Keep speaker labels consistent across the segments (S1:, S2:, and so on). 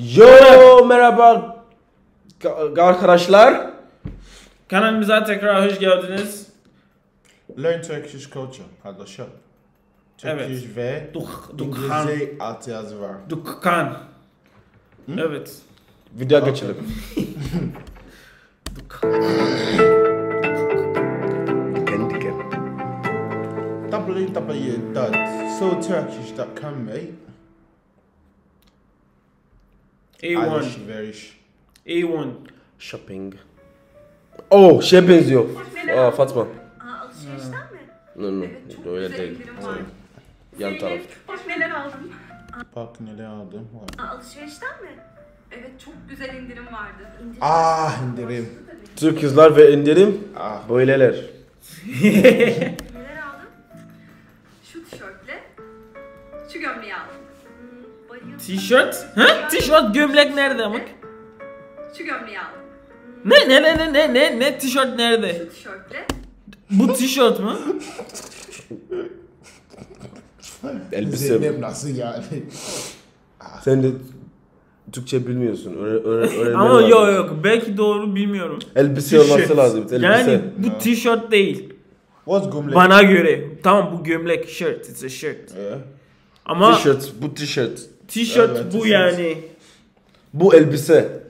S1: Yo merhaba ga- arkadaşlar.
S2: Kanalımıza tekrar hoş geldiniz.
S3: Learn Turkish culture.
S2: Evet.
S3: Turkish ve
S2: Duk, Dukkan.
S3: İngilizce altyazı var.
S2: Dukkan. Evet.
S1: Video geçelim. Diken diken.
S3: www.soturkish.com mate.
S2: A1.
S3: Irish, Verish.
S2: A1.
S1: Shopping. Oh şey benziyor. Aa Fatma.
S4: Aa, alışverişten mi?
S1: No no
S4: Evet, çok
S1: öyle
S4: güzel
S1: değil.
S4: indirim var.
S1: Yan
S4: Zeynep,
S1: taraf.
S4: Bak neler aldım.
S3: Bak neler aldım.
S4: Aa, alışverişten mi? Evet çok güzel indirim vardı. İndirim.
S3: Ah indirim.
S1: Türk kızlar ve indirim
S3: Ah.
S1: böyleler.
S4: Neler aldım? Şu tişörtle şu gömleği aldım. Bayıldım.
S2: Tişört. Ha? Tişört gömlek nerede amık?
S4: Şu gömleği aldım.
S2: Ne ne ne ne ne ne ne tişört nerede?
S4: Şu tişörtle
S2: Bu tişört mü?
S1: Elbise.
S3: Zeynep nasıl yani?
S1: Sen de Türkçe bilmiyorsun. Öğre, öğre, öğrenmen
S2: Ama
S1: lazım.
S2: yok yok belki doğru bilmiyorum.
S1: Elbise olması
S2: Tişört.
S1: lazım. Elbise.
S2: Yani bu tişört değil.
S3: What's gömlek?
S2: Bana göre. Tamam bu gömlek shirt. It's a shirt.
S3: Yeah.
S2: Ama
S1: Tişört, bu tişört.
S2: Tişört
S3: Evet,
S2: bu
S3: tişört.
S2: yani.
S1: Bu elbise.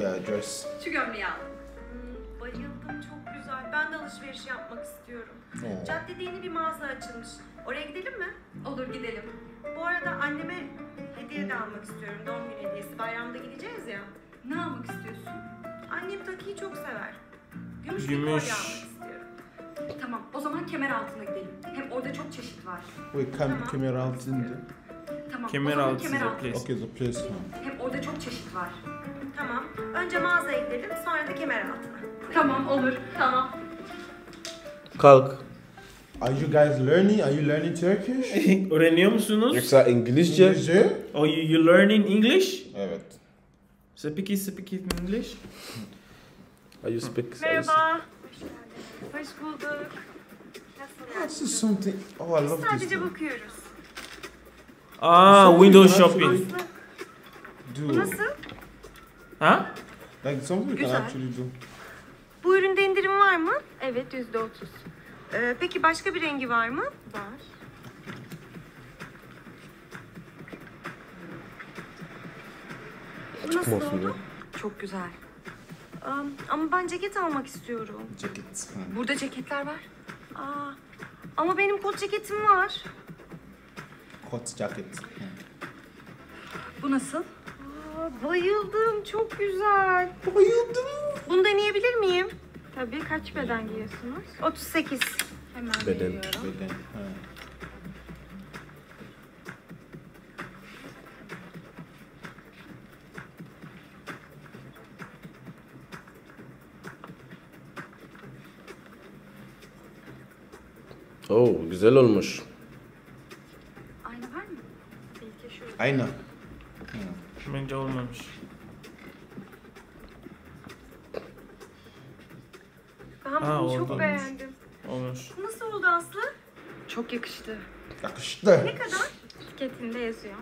S3: Yeah, dress.
S4: şu gömleği aldım. Hmm, bayıldım çok güzel. Ben de alışveriş yapmak istiyorum.
S3: Oh.
S4: Caddede yeni bir mağaza açılmış. Oraya gidelim mi? Olur gidelim. Bu arada anneme hediye de almak istiyorum. Doğum günü hediyesi. Bayramda gideceğiz ya. Ne almak istiyorsun? Annem takıyı çok sever. Gümüş, bir
S2: Gümüş.
S4: kolye almak istiyorum. Tamam o zaman kemer altına gidelim. Hem orada çok çeşit var.
S3: Wait, kam
S4: Tamam.
S3: kamera altında.
S2: Kemer altı
S4: kemer altı.
S2: place.
S3: Okay, the place now.
S4: Hem orada çok çeşit var. Tamam. Önce mağazaya gidelim sonra da kemer altına. Tamam olur. Tamam.
S1: Kalk.
S3: Are you guys learning? Are you learning Turkish?
S2: Öğreniyor musunuz?
S1: Yoksa İngilizce.
S3: İngilizce?
S2: Oh, you, you learning English?
S3: Evet.
S2: Speak it, speak it in English.
S1: Are you speak?
S4: Merhaba. Hoş bulduk. Nasıl
S3: This is something. Oh, I love this.
S4: Sadece
S3: one.
S4: bakıyoruz.
S2: Ah, window shopping.
S3: Do.
S4: nasıl?
S2: Ha?
S3: Like something you can
S4: Güzel.
S3: actually do.
S4: Bu üründe indirim var mı? Evet yüzde otuz. Ee, peki başka bir rengi var mı? Var. Bu nasıl
S1: Çıkmasın
S4: oldu? Çok güzel. Am, ama ben ceket almak istiyorum.
S3: Jacket. Hmm.
S4: Burada ceketler var. Aa, ama benim kot ceketim var.
S3: Hot jacket. Hmm.
S4: Bu nasıl? Aa, bayıldım. Çok güzel. Bayıldım. Bunu deneyebilir miyim? Tabii. Kaç beden giyiyorsunuz? 38. Hemen
S1: Beden.
S4: veriyorum.
S3: Beden. Ha.
S1: Oh güzel olmuş.
S4: Ayna var mı?
S3: Ayna.
S2: Bence olmamış.
S4: Ben
S2: Aa,
S4: bunu çok beğendim.
S2: Olmuş.
S4: Nasıl oldu Aslı? Çok yakıştı.
S3: Yakıştı.
S4: Ne kadar? Etiketinde yazıyor.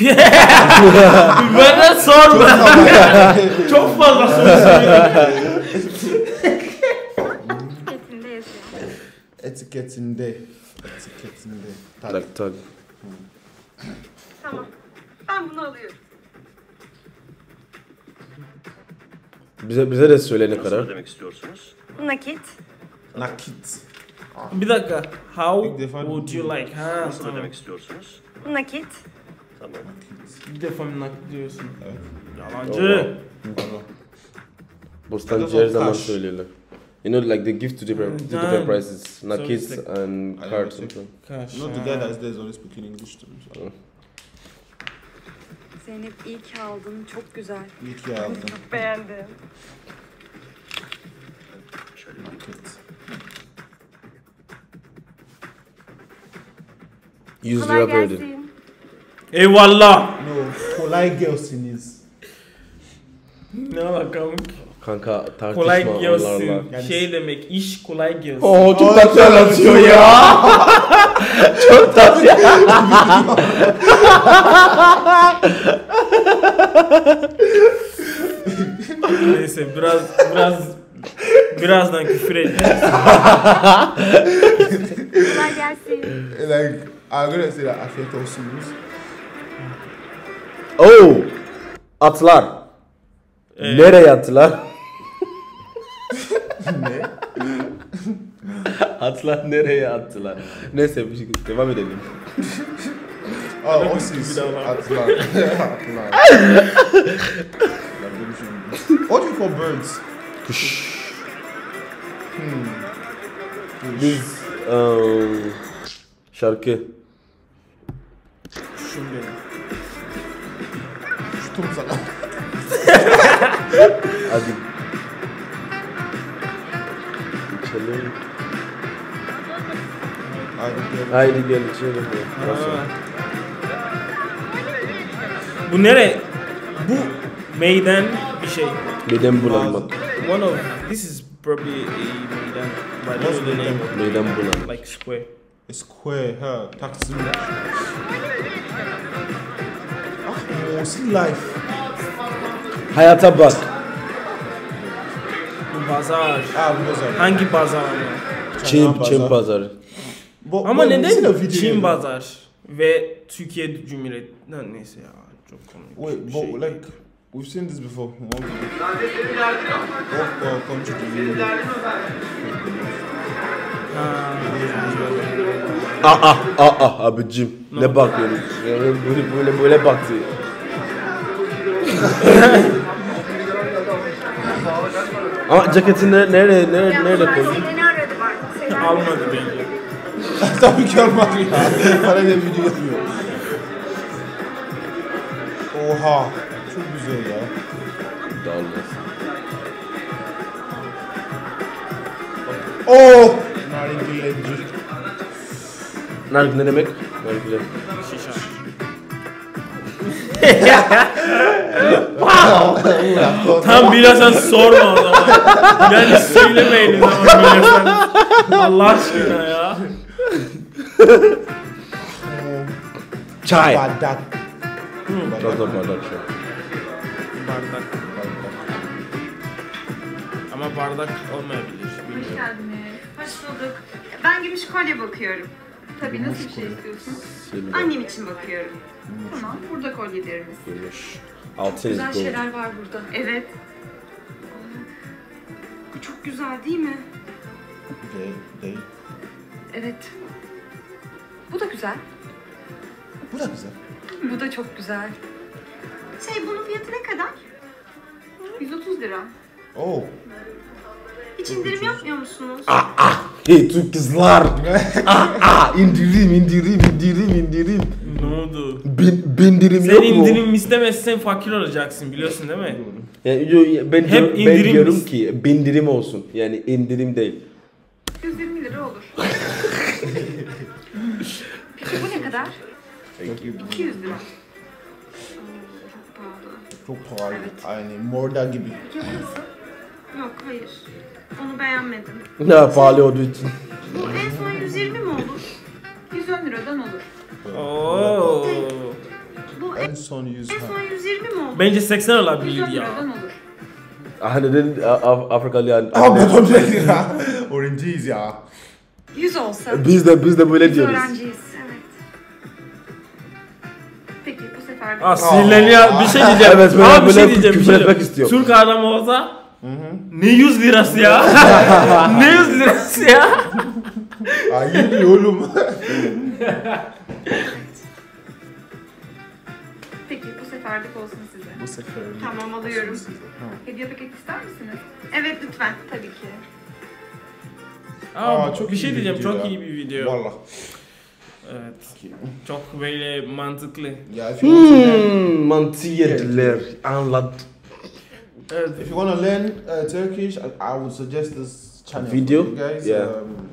S2: Bana sorma. Çok fazla soru soruyor.
S4: Etiketinde yazıyor.
S3: Etiketinde. Etiketinde. Tak.
S1: Tak tak.
S4: Tamam. Ben bunu alıyorum.
S1: Bize bize de söyle ne kadar.
S5: demek istiyorsunuz?
S4: Nakit.
S3: Nakit.
S2: Bir dakika. How
S3: İlk defa
S2: would you like? Ha,
S5: Nasıl
S2: tamam.
S5: demek istiyorsunuz?
S4: Nakit.
S5: Tamam.
S2: Bir defa mı nakit diyorsun?
S3: Evet.
S2: Yalancı.
S3: Bravo.
S1: Bostancı her zaman söylüyorlar. You know like they give two different, two different prices. Nakits
S2: it's like-
S1: and
S3: I
S1: cards.
S3: understand.
S2: Kaş.
S3: Not the guy that's there is only speaking English to me. So.
S4: Zeynep iyi ki aldın. Çok güzel.
S3: İyi ki aldım.
S4: Beğendim.
S5: Şöyle bir
S3: Nakit.
S1: 100
S4: Kolay
S1: lira
S4: gelsin.
S2: Eyvallah.
S3: No, kolay gelsiniz.
S2: Ne alakamık?
S1: Kanka tartışma
S2: Kolay
S1: onlarla.
S2: gelsin.
S3: Yani-
S2: Şey demek iş kolay gelsin.
S1: Oo çok tatlı anlatıyor ya. Çok tatlı.
S2: Neyse biraz biraz birazdan küfür edeceğiz.
S4: Kolay gelsin.
S3: Like, I'm gonna say that afiyet olsun.
S1: Oo. Atlar.
S2: Ee,
S1: Nereye atlar?
S3: ne?
S1: Atlar nereye attılar? Neyse bir şey devam edelim.
S3: Oh, o siz. Atlar. Atlar. What do you call birds?
S1: Kuş.
S3: Hmm.
S1: Biz eee, şarkı.
S2: kuşum benim.
S3: Şutum sana.
S1: Hadi. İçelim.
S3: Gel.
S1: Haydi gel?
S2: Aa. Bu nere? Bu meydan bir şey.
S1: Midem bulanmak.
S2: One of this is probably a meydan. But I don't know the name.
S1: Midem bulanmak.
S2: Like square.
S3: Square, ha. Taksim. Ah, see life.
S1: Hayata bak.
S2: Bu pazar.
S3: Ah, bu güzel.
S2: Hangi pazar?
S1: Çin,
S3: Pazar.
S1: Çin pazarı.
S3: Bu-
S2: Ama neden
S3: video
S2: Çin pazar ve Türkiye Cumhuriyeti? Neyse ya çok komik.
S3: Wait,
S2: bir
S3: but
S2: şey.
S3: like we've seen this before. Video. Oh, oh, come to the video.
S2: Ha.
S1: Aa, aa, abicim.
S2: Ne
S1: Ne bakıyorsun? Böyle böyle böyle baktı. Ama ceketini nereye nereye nerede koydun?
S2: Almadı bence.
S3: Tabii ki olmaz ya. Ne video yapıyor. Oha. Çok güzel ya.
S1: Dağılmaz.
S3: Oh! Nargilenci.
S1: Nargile ne demek? Nargile.
S2: Şişa. Tam bilirsen sorma o zaman. Yani söylemeyin o zaman bilirsen. Allah aşkına ya.
S1: Çay.
S3: Badak.
S1: Çok da bardak şey.
S2: Bardak. Ama bardak olmayabilir.
S4: Hoş geldiniz. Hoş bulduk. Ben gümüş kolye bakıyorum. Tabii nasıl bir şey istiyorsunuz?
S1: Senin
S4: Annem için bakıyorum. Tamam, burada kolyelerimiz.
S1: gümüş. Altın
S4: Güzel
S1: gold.
S4: şeyler var burada. Evet. Bu çok güzel değil mi?
S3: Değil, değil.
S4: Evet. Bu da güzel.
S3: Bu da güzel.
S4: Bu da çok güzel. Şey bunun fiyatı ne kadar? 130 lira.
S3: Oh.
S4: Hiç indirim yapmıyor musunuz?
S1: Hey Türk kızlar. aa, aa, indirim indirim indirim indirim.
S2: Ne oldu?
S1: Bin, bindirim
S2: Sen
S1: yok mu?
S2: indirim istemezsen fakir olacaksın biliyorsun değil mi?
S1: Yani, yo, ben,
S2: Hep
S1: diyorum, ben
S2: indirim
S1: diyorum
S2: is-
S1: ki bindirim olsun. Yani indirim değil.
S4: 120 lira olur. Kadar? 200 lira. Çok pahalı.
S3: Çok pahalı.
S4: Evet.
S3: Aynı morda gibi.
S4: Yok hayır. Onu beğenmedim.
S1: Ne pahalı olduğu için.
S4: Bu en son 120 mi olur? 110 liradan olur.
S2: Oo.
S4: Bu en,
S3: En son yüz.
S4: en son 120 mi olur?
S2: Bence 80 olabilir
S4: 110
S2: ya.
S4: liradan olur.
S1: Ah neden Af- Afrikalı yani?
S3: Ah bu da ya. Orangeyiz ya.
S4: 100 olsa.
S1: Biz de biz de böyle
S4: Biz
S1: diyoruz.
S4: öğrenciyiz.
S2: Aa sinirleniyor. Bir şey diyeceğim.
S1: Evet, böyle-
S2: Ama bir şey
S1: böyle
S2: diyeceğim. Bir
S1: küfür
S2: şey
S1: etmek
S2: diyeceğim.
S1: istiyor.
S2: Türk adam olsa ne 100 lirası ya? ne 100 lirası ya?
S3: Ayıp oğlum.
S4: Peki bu seferlik olsun size.
S3: Bu sefer.
S4: Tamam alıyorum. Hediye paket ister misiniz? Evet lütfen. Tabii ki.
S2: Aa,
S3: Aa, çok
S2: bir
S3: iyi
S2: şey
S3: bir
S2: diyeceğim.
S3: video
S2: Çok
S3: ya.
S2: iyi bir video.
S3: Valla.
S2: Evet. Çok böyle mantıklı.
S3: Yeah, if you want to learn,
S1: mantı yediler. Anladım.
S2: Evet.
S3: if you want to learn uh, Turkish, I, I would suggest this channel
S1: Video?
S3: for you guys.
S1: Yeah.
S3: Um,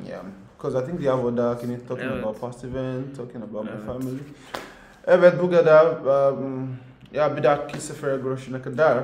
S3: yeah. Because I think they have other kind of talking
S2: Evet.
S3: about past event, talking about
S2: Evet.
S3: my family. Evet bu kadar. Um, ya bir dahaki sefere görüşene kadar.